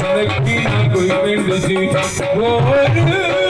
சரக்கி கொய்மென்று ஓடு